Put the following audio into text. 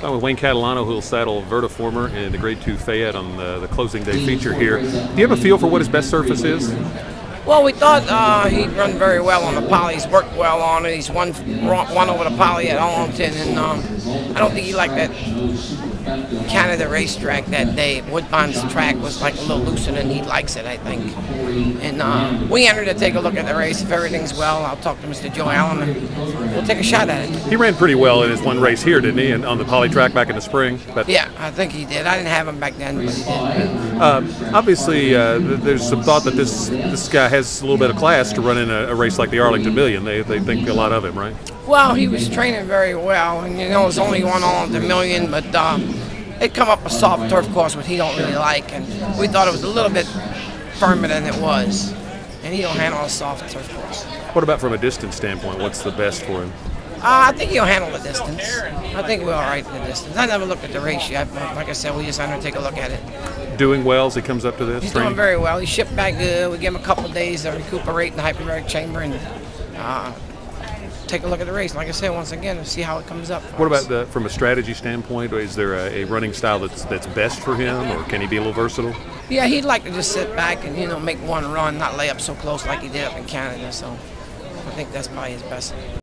I'm with Wayne Catalano, who will saddle Vertiformer in the Grade 2 Fayette on the, the closing day feature here. Do you have a feel for what his best surface is? Well, we thought uh, he'd run very well on the poly. He's worked well on it. He's won one over the poly at Arlington, and um, I don't think he liked that Canada racetrack that day. Woodbine's track was like a little looser than he likes it, I think. And uh, we entered to take a look at the race. If everything's well, I'll talk to Mr. Joe Allen and take a shot at it. He ran pretty well in his one race here, didn't he? And on the poly track back in the spring. But yeah, I think he did. I didn't have him back then, but he did. Um, obviously, uh, there's some thought that this this guy has a little bit of class to run in a, a race like the Arlington Million. They, they think a lot of him, right? Well, he was training very well, and you know, it's only one on the million, but uh, it come up a soft turf course, which he don't really like, and we thought it was a little bit firmer than it was, and he don't handle a soft turf course. What about from a distance standpoint? What's the best for him? Uh, I think he'll handle the distance. I think we're all right in the distance. I never looked at the race yet, but like I said, we just to take a look at it. Doing well as he comes up to this? He's training? doing very well. He shipped back good. We give him a couple days to recuperate in the hyperbaric chamber and uh, take a look at the race. Like I said, once again, and see how it comes up. What about the, from a strategy standpoint? Is there a, a, running style that's that's best for him, or can he be a little versatile? Yeah, he'd like to just sit back and you know make one run, not lay up so close like he did up in Canada. So I think that's probably his best.